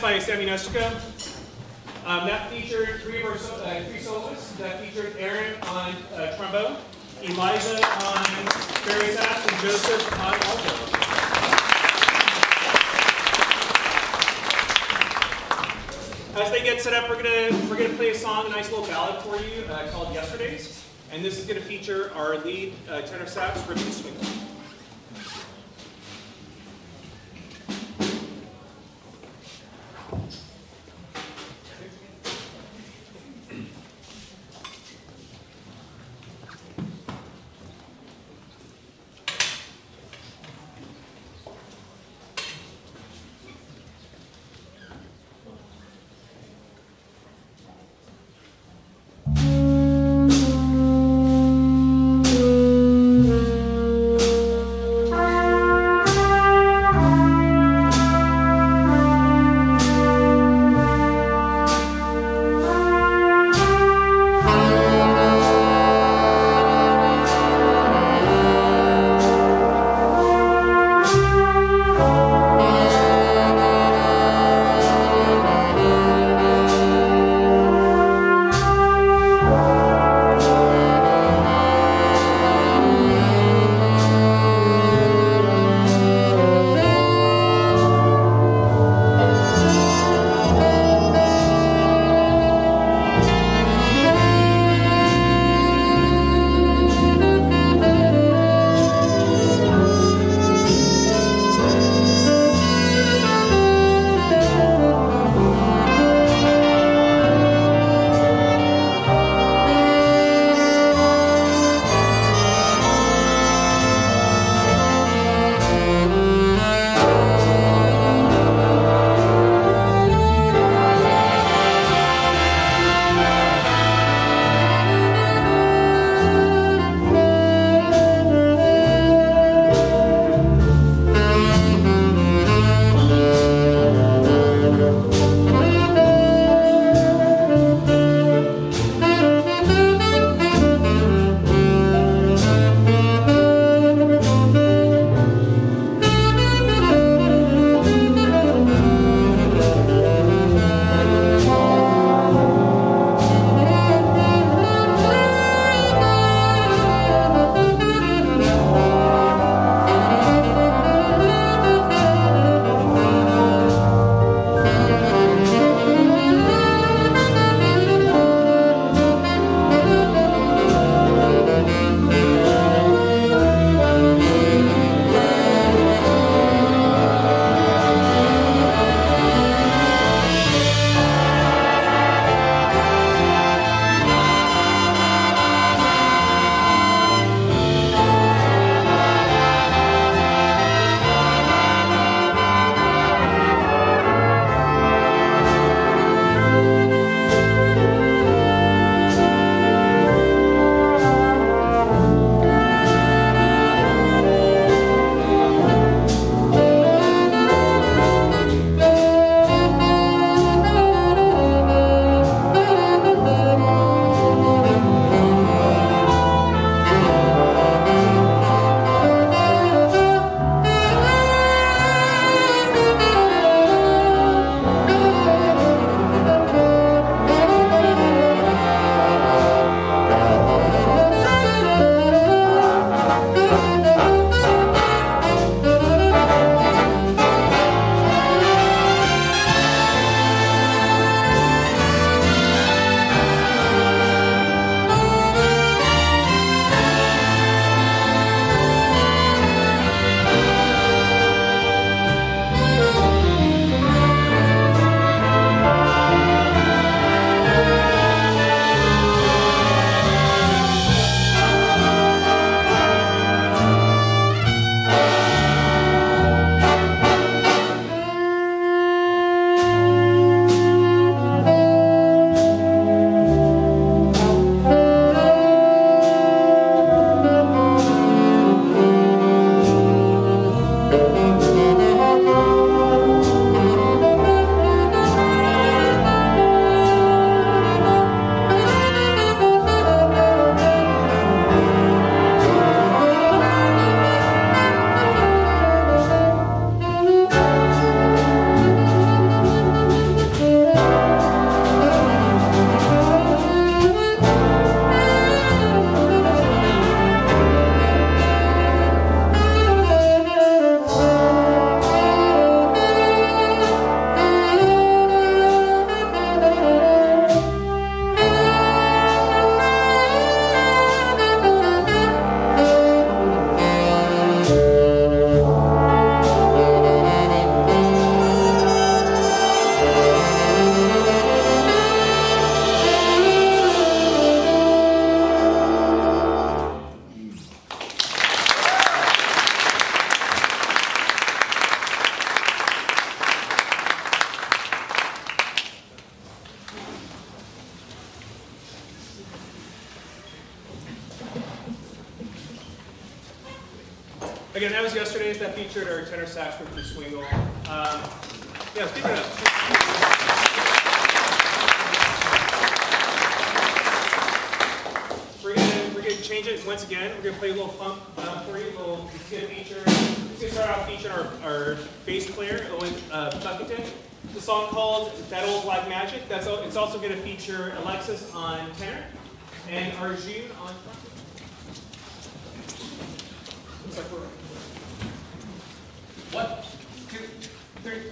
by Sammy Nestico. Um, that featured three of our so, uh, three soloists. That featured Aaron on uh, trombone, Eliza on bari sax, and Joseph on alto. As they get set up, we're gonna we're gonna play a song, a nice little ballad for you uh, called "Yesterdays," and this is gonna feature our lead uh, tenor sax, Richard Swing. Change it once again. We're gonna play a little funk uh, for you. A little, it's feature, it's gonna start off featuring our, our bass player, Owen uh, Buckington. The song called That Old Black Magic. That's al- it's also gonna feature Alexis on tenor and Arjun on trumpet. Looks like we're one, two, three,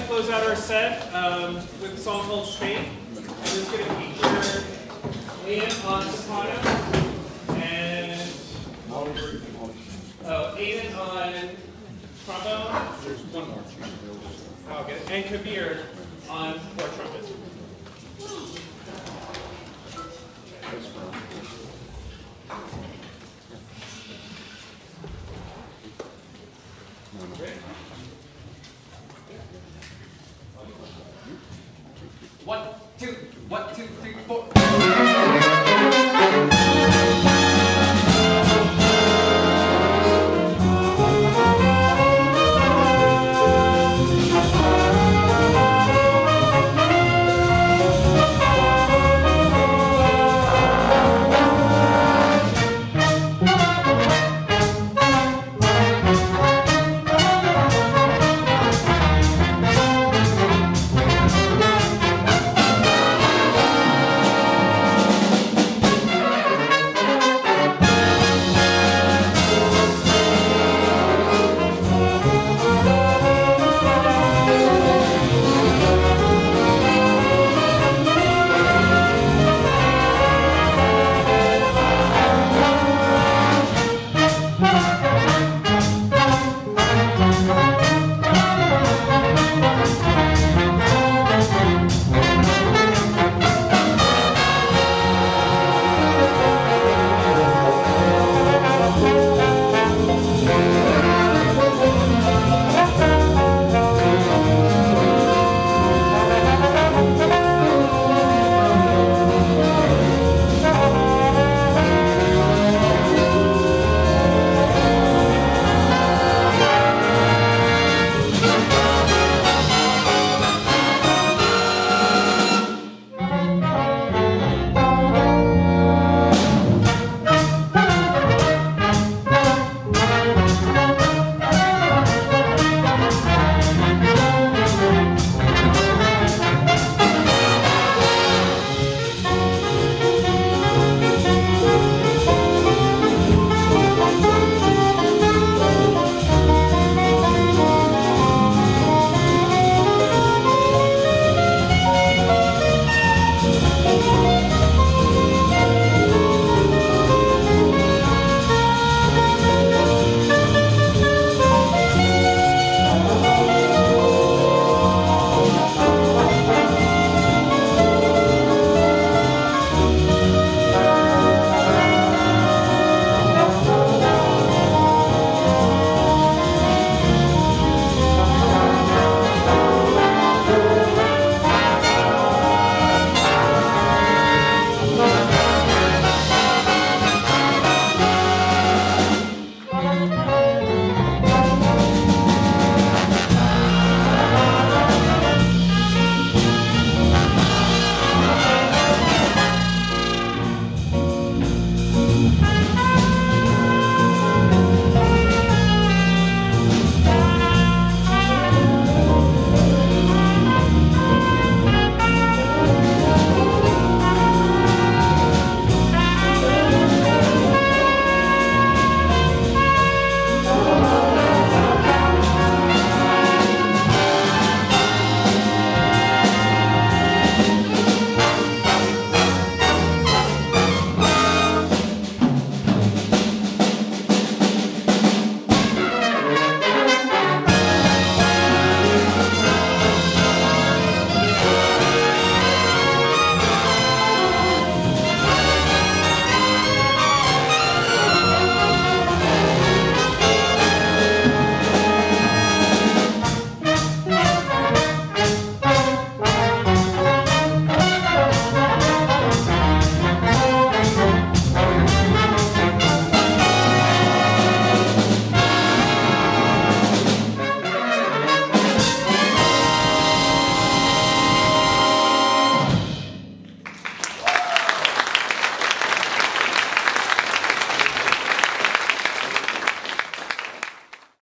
To close out our set um, with a song called Spain. And is going to feature Ian on soprano and uh, Aiden on trombone. There's one more. Oh, okay. And Kabir on